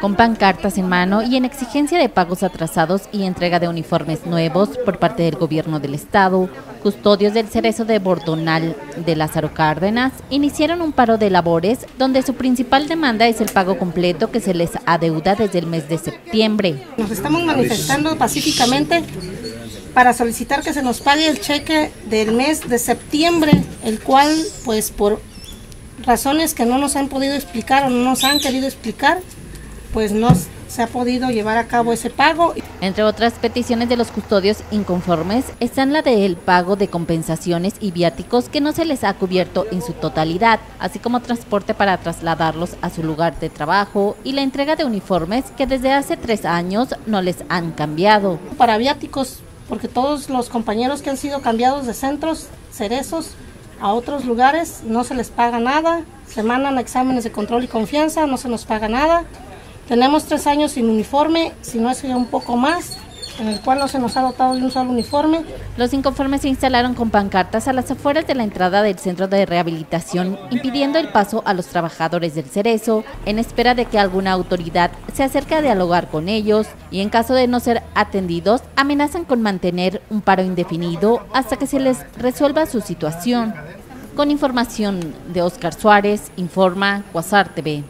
Con pancartas en mano y en exigencia de pagos atrasados y entrega de uniformes nuevos por parte del gobierno del estado, custodios del cerezo de Bordonal de Lázaro Cárdenas iniciaron un paro de labores donde su principal demanda es el pago completo que se les adeuda desde el mes de septiembre. Nos estamos manifestando pacíficamente para solicitar que se nos pague el cheque del mes de septiembre, el cual pues por razones que no nos han podido explicar o no nos han querido explicar, pues no se ha podido llevar a cabo ese pago. Entre otras peticiones de los custodios inconformes están la del pago de compensaciones y viáticos que no se les ha cubierto en su totalidad, así como transporte para trasladarlos a su lugar de trabajo y la entrega de uniformes que desde hace tres años no les han cambiado. Para viáticos porque todos los compañeros que han sido cambiados de centros cerezos a otros lugares no se les paga nada, se mandan exámenes de control y confianza, no se nos paga nada. Tenemos tres años sin uniforme, si no es un poco más, en el cual no se nos ha dotado de un solo uniforme. Los inconformes se instalaron con pancartas a las afueras de la entrada del centro de rehabilitación, impidiendo el paso a los trabajadores del Cerezo, en espera de que alguna autoridad se acerque a dialogar con ellos y en caso de no ser atendidos, amenazan con mantener un paro indefinido hasta que se les resuelva su situación. Con información de Oscar Suárez, informa Guasar TV.